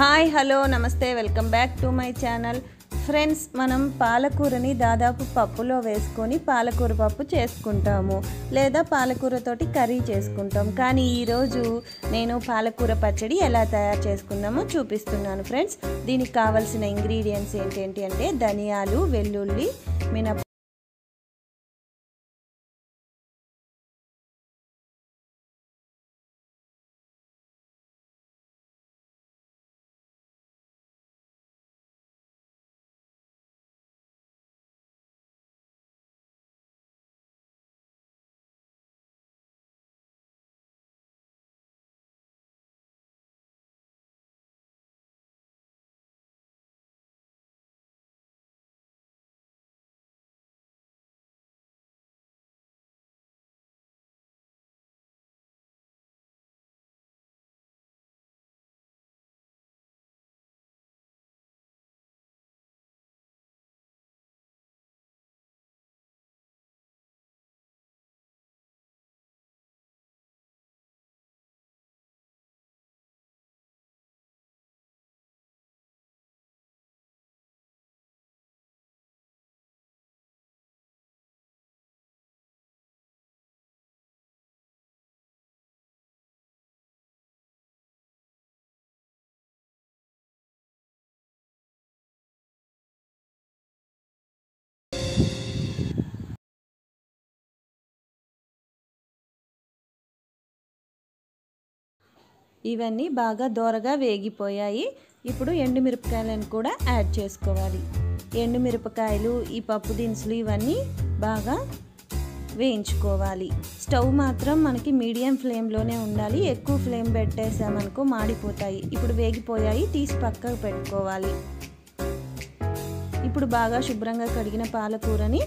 Hi hello నమస్తే welcome back to my channel. Friends మనం పాలకూరని దాదాపు పప్పులో వేసుకొని పాలకూర పప్పు చేసుకుంటాము. లేదా పాలకూరతోటి కర్రీ చేసుకుంటాం. కానీ ఈరోజు నేను పాలకూర పచ్చడి ఎలా తయారు చేసుకుందామో చూపిస్తున్నాను. ఫ్రెండ్స్ దీనికి కావాల్సిన ఇంగ్రీడియంట్స్ ఏంటేంటి అంటే ధనియాలు వెల్లుల్లి మినప ఇవన్నీ బాగా దోరగా వేగిపోయాయి. ఇప్పుడు ఎండుమిరపకాయలను కూడా యాడ్ చేసుకోవాలి. ఎండుమిరపకాయలు ఈ పప్పు దినుసులు ఇవన్నీ బాగా వేయించుకోవాలి. స్టవ్ మాత్రం మనకి మీడియం ఫ్లేమ్లోనే ఉండాలి. ఎక్కువ ఫ్లేమ్ పెట్టేసామనుకో మాడిపోతాయి. ఇప్పుడు వేగిపోయాయి తీసి పక్కకు పెట్టుకోవాలి. ఇప్పుడు బాగా శుభ్రంగా కడిగిన పాలకూరని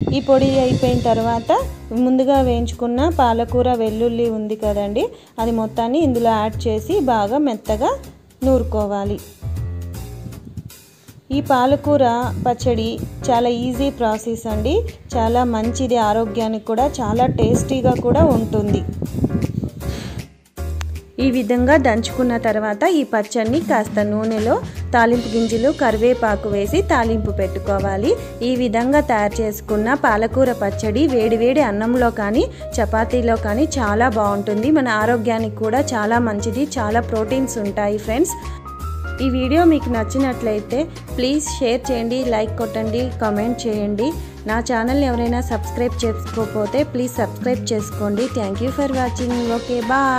ఈ పొడి అయిపోయిన తర్వాత ముందుగా వేయించుకున్న పాలకూర వెల్లుల్లి ఉంది కదండి అది మొత్తాన్ని ఇందులో యాడ్ చేసి బాగా మెత్తగా నూరుకోవాలి. ఈ పాలకూర పచ్చడి చాలా ఈజీ ప్రాసెస్ అండి చాలా మంచిది ఆరోగ్యానికి కూడా చాలా టేస్టీగా కూడా ఉంటుంది. ఈ విధంగా దంచుకున్న తర్వాత ఈ పచ్చడిని కాస్త నూనెలో తాలింపు గింజలు కరివేపాకు వేసి తాలింపు పెట్టుకోవాలి. ఈ విధంగా తయారు చేసుకున్న పాలకూర పచ్చడి వేడివేడి అన్నంలో కానీ చపాతీలో కానీ చాలా బాగుంటుంది. మన ఆరోగ్యానికి కూడా చాలా మంచిది. చాలా ప్రోటీన్స్ ఉంటాయి ఫ్రెండ్స్. ఈ వీడియో మీకు నచ్చినట్లయితే ప్లీజ్ షేర్ చేయండి లైక్ కొట్టండి కామెంట్ చేయండి. నా ఛానల్ ఎవరైనా సబ్స్క్రైబ్ చేసుకోకపోతే ప్లీజ్ సబ్స్క్రైబ్ చేసుకోండి. Thank you for watching. Okay bye.